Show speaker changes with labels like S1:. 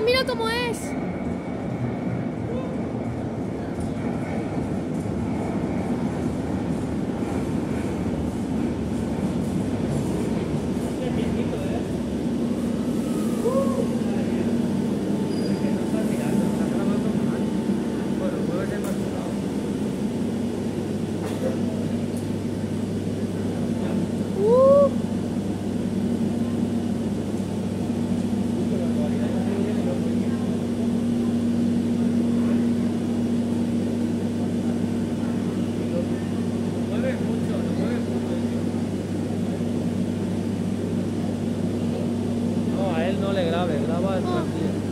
S1: mira cómo es.
S2: 外转机。嗯